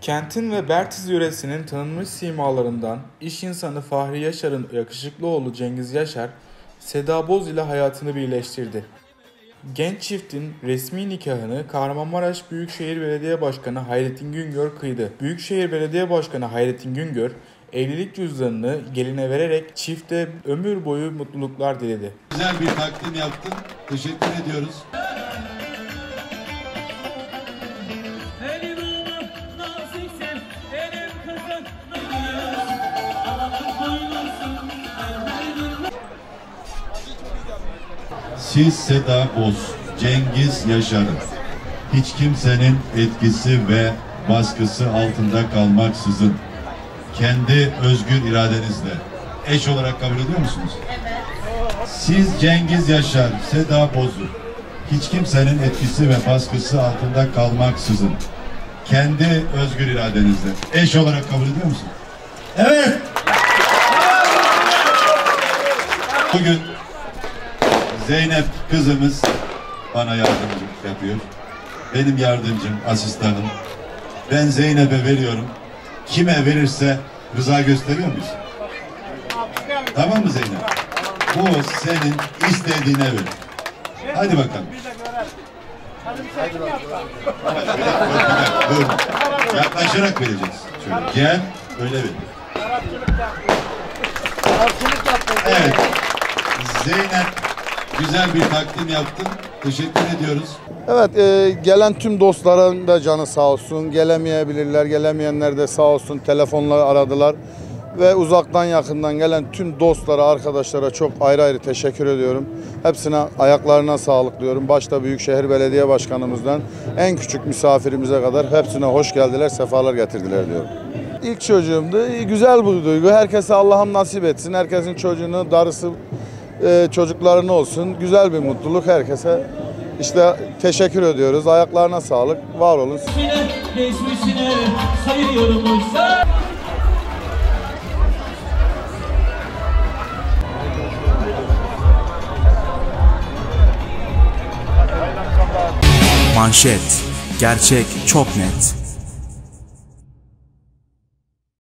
Kentin ve Bertiz yöresinin tanınmış simalarından iş insanı Fahri Yaşar'ın yakışıklı oğlu Cengiz Yaşar, Seda Boz ile hayatını birleştirdi. Genç çiftin resmi nikahını Kahramanmaraş Büyükşehir Belediye Başkanı Hayrettin Güngör kıydı. Büyükşehir Belediye Başkanı Hayrettin Güngör, evlilik cüzdanını geline vererek çifte ömür boyu mutluluklar diledi. Güzel bir takdim yaptın. Teşekkür ediyoruz. Siz Seda Boz, Cengiz Yaşar'ın hiç kimsenin etkisi ve baskısı altında kalmaksızın kendi özgür iradenizle eş olarak kabul ediyor musunuz? Evet. Siz Cengiz Yaşar, Seda Boz'u hiç kimsenin etkisi ve baskısı altında kalmaksızın kendi özgür iradenizle eş olarak kabul ediyor musunuz? Evet. Bugün Zeynep kızımız bana yardımcılık yapıyor. Benim yardımcım, asistanım. Ben Zeynep'e veriyorum. Kime verirse rıza gösteriyor muyuz? Tamam mı Zeynep? Bu senin istediğine ver. Hadi bakalım. Dur. Yaklaşarak vereceğiz. Şöyle gel, böyle ver. Evet. Zeynep güzel bir takdim yaptın. Teşekkür ediyoruz. Evet, e, gelen tüm dostların da canı sağ olsun. Gelemeyebilirler, gelemeyenler de sağ olsun. Telefonla aradılar. Ve uzaktan yakından gelen tüm dostlara, arkadaşlara çok ayrı ayrı teşekkür ediyorum. Hepsine ayaklarına sağlık diyorum. Başta Büyükşehir Belediye Başkanımızdan en küçük misafirimize kadar hepsine hoş geldiler, sefalar getirdiler diyorum. İlk çocuğumdu. Güzel bu duygu. Herkese Allah'ım nasip etsin. Herkesin çocuğunu, darısı e, çocuklarına olsun. Güzel bir mutluluk herkese. İşte teşekkür ediyoruz. Ayaklarına sağlık. Var olun. Manşet. Gerçek çok net.